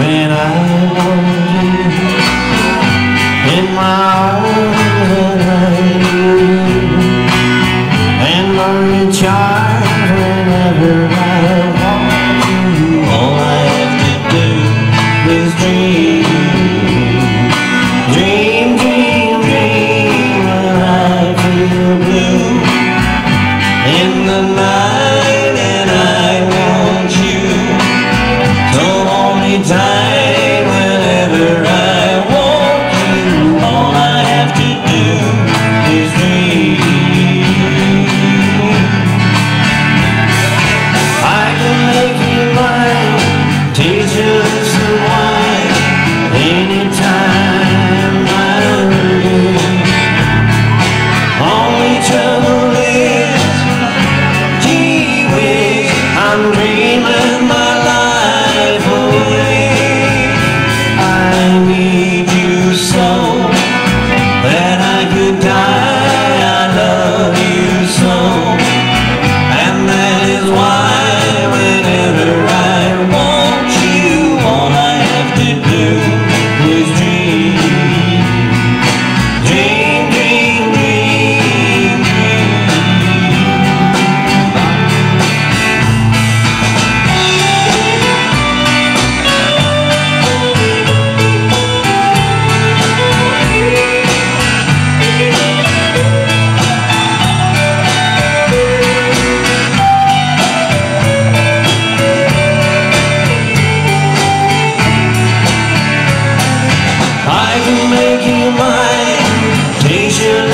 when I want you in my arms, and learn child whenever I want you. All I have to do is dream.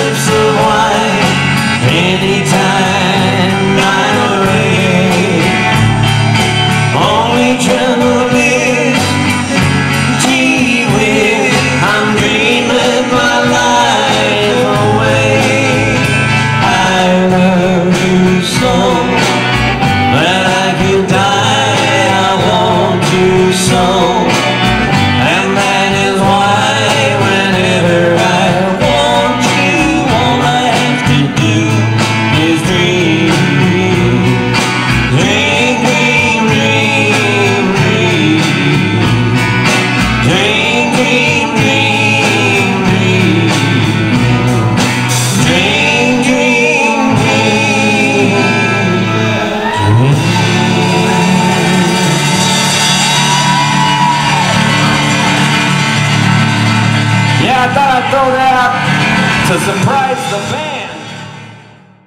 sips of wine anytime. I thought I'd throw that out to surprise the man.